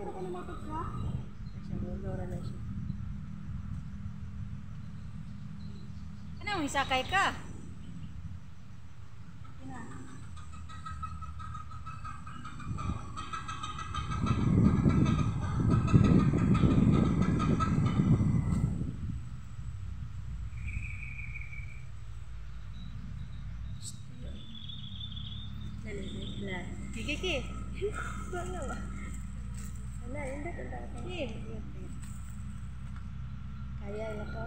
Pero ka naman siya? Siya, Lora na siya. Ano, isakay ka? Dali, dali, dali. Kaya na to?